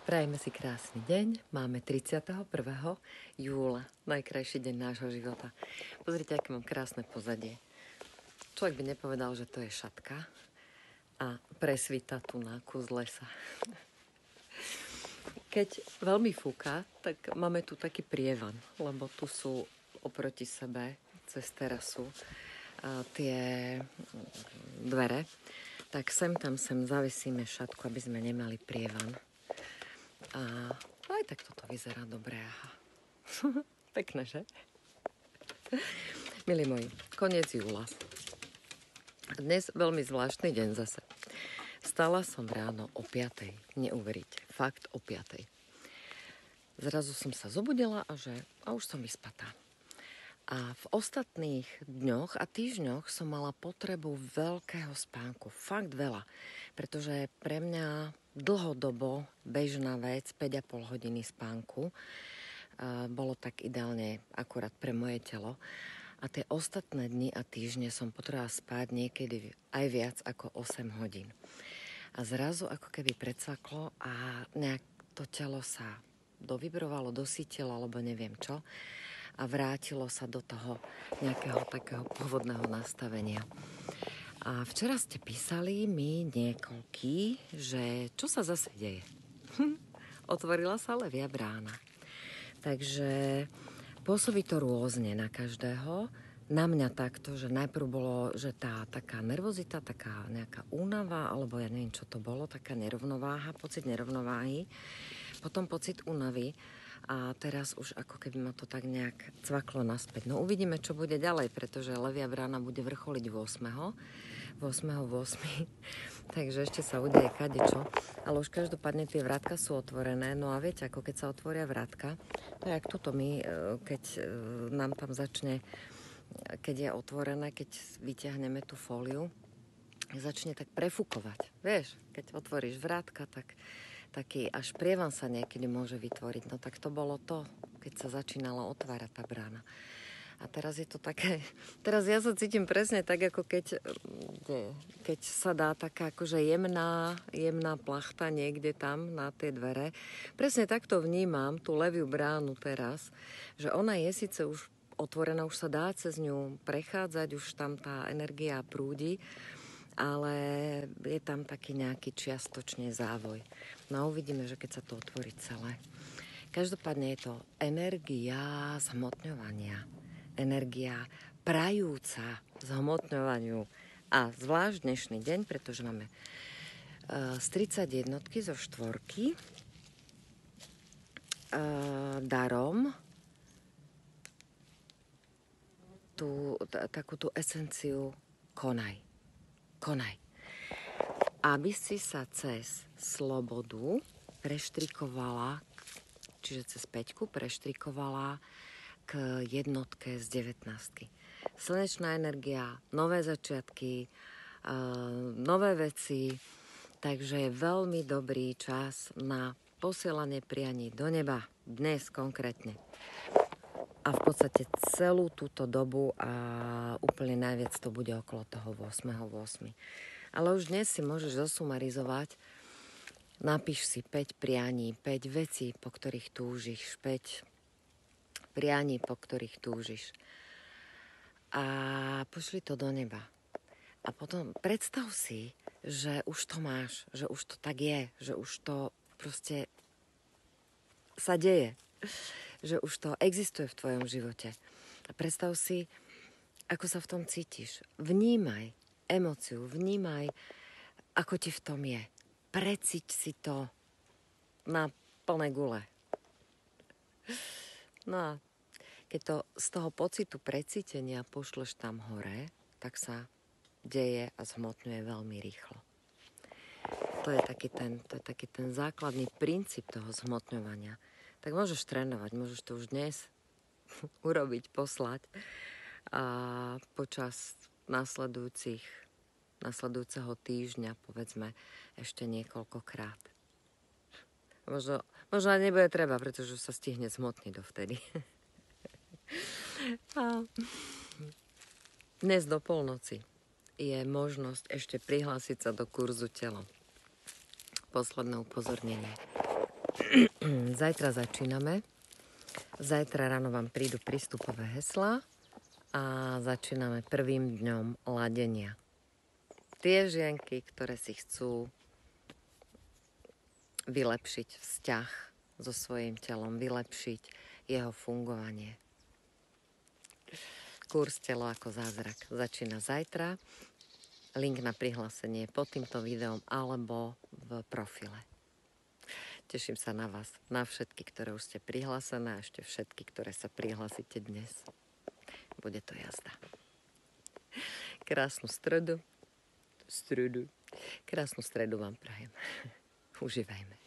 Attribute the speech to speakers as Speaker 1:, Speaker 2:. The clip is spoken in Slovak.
Speaker 1: Prajeme si krásny deň. Máme 31. júla, najkrajší deň nášho života. Pozrite, aké mám krásne pozadie. Človek by nepovedal, že to je šatka a presvita tu na kus lesa. Keď veľmi fúka, tak máme tu taký prievan, lebo tu sú oproti sebe cez terasu tie dvere. Tak sem tam sem zavesíme šatku, aby sme nemali prievan a aj tak toto vyzerá dobre, aha. Pekné, že? Milí moji, koniec júla. Dnes veľmi zvláštny deň zase. Stala som ráno o 5. Neuveríte, fakt o 5. Zrazu som sa zobudila a že a už som vyspatá. A v ostatných dňoch a týždňoch som mala potrebu veľkého spánku. Fakt veľa. Pretože pre mňa dlhodobo bežná vec 5,5 hodiny spánku. Bolo tak ideálne akurát pre moje telo. A tie ostatné dni a týždne som potrebovala spať niekedy aj viac ako 8 hodín. A zrazu ako keby predsaklo a nejak to telo sa dovibrovalo, dosítilo, alebo neviem čo a vrátilo sa do toho nejakého takého pôvodného nastavenia. A včera ste písali mi niekoľký, že čo sa zase deje. Hm, otvorila sa levia brána. Takže pôsobí to rôzne na každého. Na mňa takto, že najprv bolo, že tá taká nervozita, taká nejaká únava, alebo ja neviem, čo to bolo, taká nerovnováha, pocit nerovnováhy, potom pocit únavy a teraz už ako keby ma to tak nejak cvaklo naspäť. No uvidíme, čo bude ďalej, pretože Levia brána bude vrcholiť 8. 8. 8. Takže ešte sa udeje kadečo. Ale už každopádne tie vrátka sú otvorené. No a viete, ako keď sa otvoria vrátka, to je jak tuto my, e, keď e, nám tam začne, keď je otvorené, keď vyťahneme tú fóliu, začne tak prefúkovať. Vieš, keď otvoríš vrátka, tak taký až prievan sa niekedy môže vytvoriť. No tak to bolo to, keď sa začínala otvárať tá brána. A teraz je to také, teraz ja sa cítim presne tak, ako keď, keď sa dá taká akože jemná, jemná plachta niekde tam na tie dvere. Presne takto vnímam tú leviu bránu teraz, že ona je síce už otvorená, už sa dá cez ňu prechádzať, už tam tá energia prúdi, ale je tam taký nejaký čiastočne závoj. No a uvidíme, že keď sa to otvorí celé. Každopádne je to energia zhmotňovania. Energia prajúca zhmotňovaniu. A zvlášť dnešný deň, pretože máme uh, z 31 zo štvorky uh, darom tú, takú tú esenciu konaj konaj. Aby si sa cez slobodu preštrikovala, čiže cez peťku preštrikovala k jednotke z 19. Slnečná energia, nové začiatky, nové veci, takže je veľmi dobrý čas na posielanie prianí do neba, dnes konkrétne a v podstate celú túto dobu a úplne najviac to bude okolo toho 8.8. Ale už dnes si môžeš zosumarizovať, napíš si 5 prianí, 5 vecí, po ktorých túžiš, 5 prianí, po ktorých túžiš. A pošli to do neba. A potom predstav si, že už to máš, že už to tak je, že už to proste sa deje že už to existuje v tvojom živote. Predstav si, ako sa v tom cítiš. Vnímaj emociu, vnímaj, ako ti v tom je. Preciť si to na plné gule. No a keď to z toho pocitu precítenia pošleš tam hore, tak sa deje a zhmotňuje veľmi rýchlo. To je taký ten, to je taký ten základný princíp toho zhmotňovania tak môžeš trénovať, môžeš to už dnes urobiť, poslať a počas nasledujúcich, nasledujúceho týždňa, povedzme, ešte niekoľkokrát. Možno, možno aj nebude treba, pretože sa stihne zmotniť dovtedy. a dnes do polnoci je možnosť ešte prihlásiť sa do kurzu telo. Posledné upozornenie. Zajtra začíname. Zajtra ráno vám prídu prístupové hesla a začíname prvým dňom ladenia. Tie žienky, ktoré si chcú vylepšiť vzťah so svojím telom, vylepšiť jeho fungovanie. Kurs telo ako zázrak začína zajtra. Link na prihlásenie pod týmto videom alebo v profile. Teším sa na vás, na všetky, ktoré už ste prihlásené a ešte všetky, ktoré sa prihlásite dnes. Bude to jazda. Krásnu stredu. Stredu. Krásnu stredu vám prajem. Užívajme.